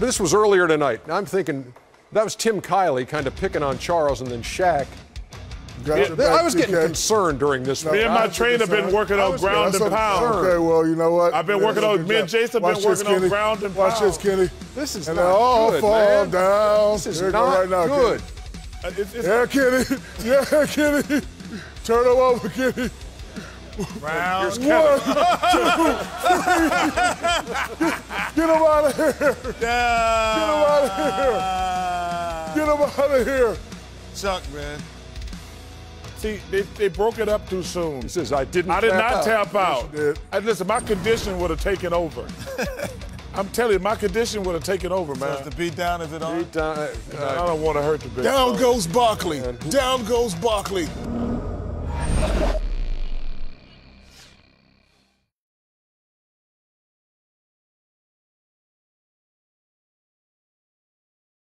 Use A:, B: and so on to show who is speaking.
A: this was earlier tonight. I'm thinking that was Tim Kiely kind of picking on Charles and then Shaq.
B: Got your back,
A: I was getting
B: TK.
A: concerned during this.
B: No,
C: Me and my
B: That's a
C: trainer been working on ground and
A: a
C: pound.
A: concern.
B: Okay, well, you know what?
C: I've been
B: You
C: working on-
B: good
C: me and
B: job.
C: Jason been
B: Watch this,
C: working on ground and
B: Watch this,
C: pound.
B: Kenny.
A: This is
B: and
A: not
B: all
A: good,
B: fall
A: man.
B: down.
A: This is
B: Here
A: not
B: go right now,
A: good.
C: Uh, it's- it's
B: Yeah, Kenny. Yeah, Kenny. Turn him over, Kenny.
C: round.
B: One, two, three. Get him out of here. Get him out of here. Get him out of here.
D: Chuck, man.
C: See, they, they broke it up too soon.
A: He says I didn't.
C: I did
A: tap
C: not
A: out.
C: tap out.
B: did.
C: And listen, my condition would have taken over. I'm telling you, my condition would have taken over,
D: So
C: man.
D: the beat down, is it on?
A: Beat down-
C: I
A: uh,
C: don't want to hurt the big.
E: Down goes Barkley. Down goes Barkley.